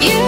You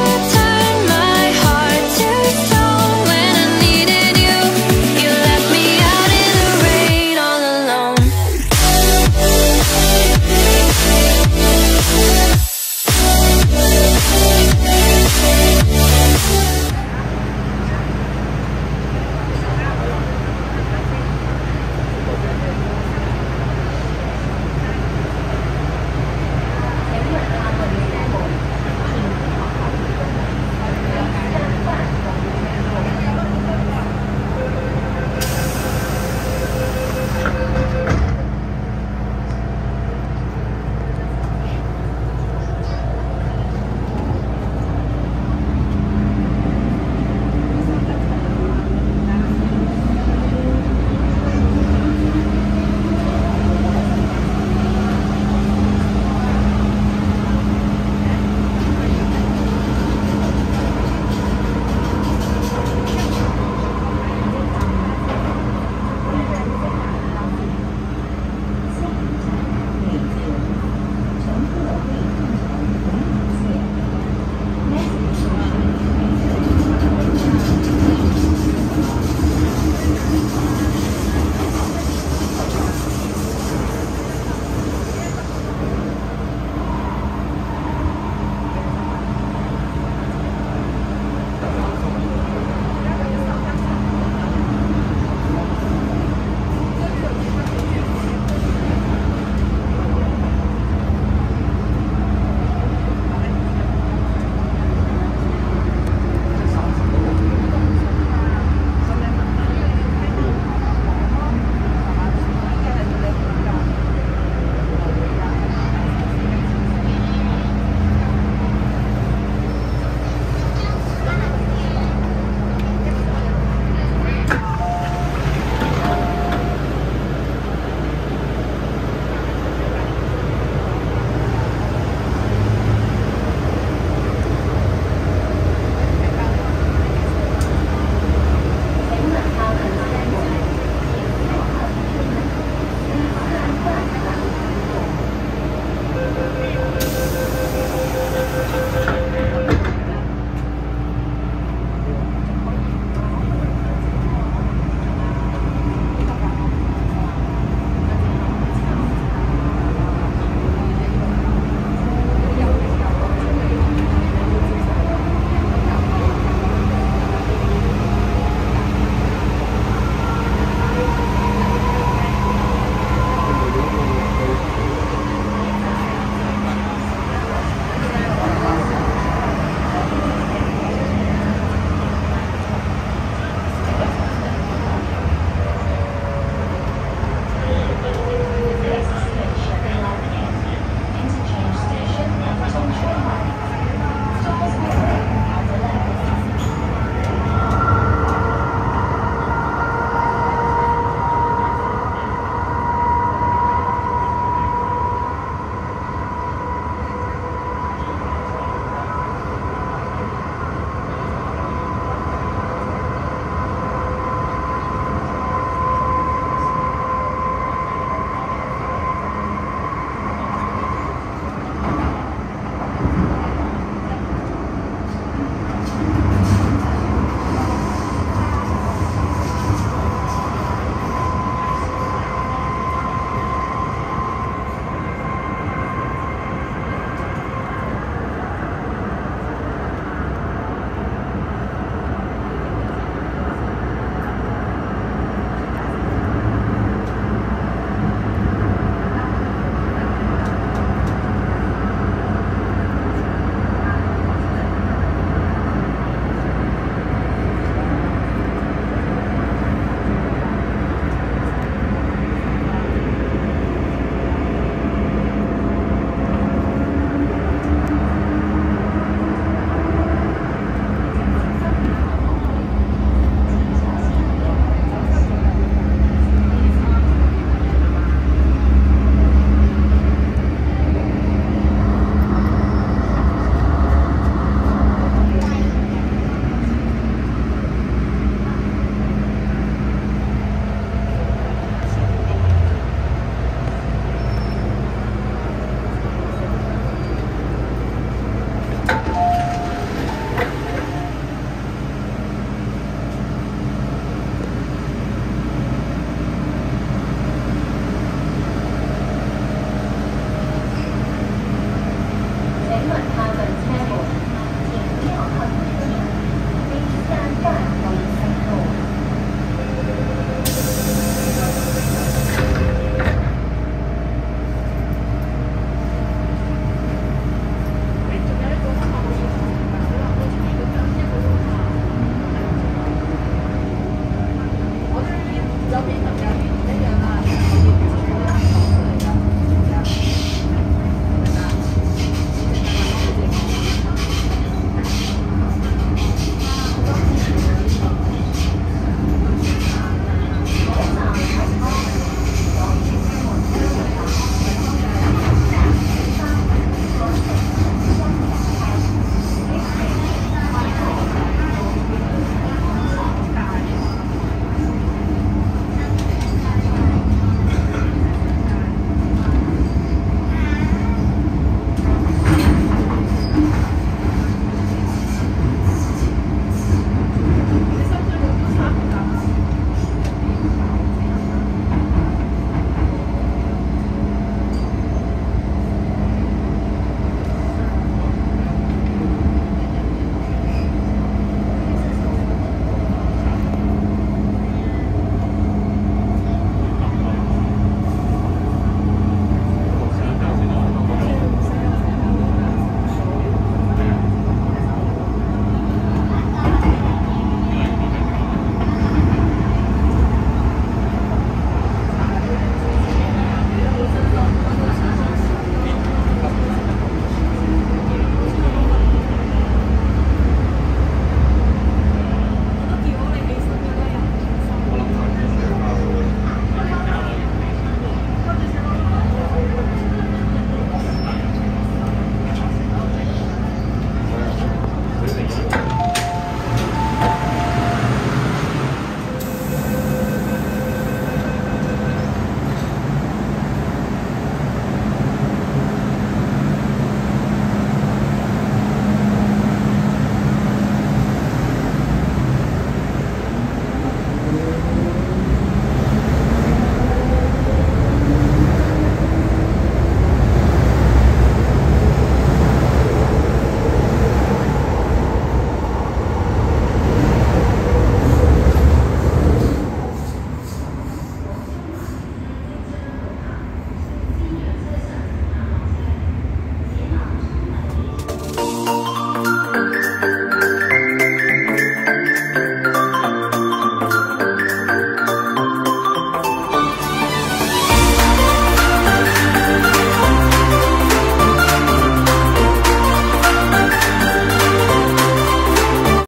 Right.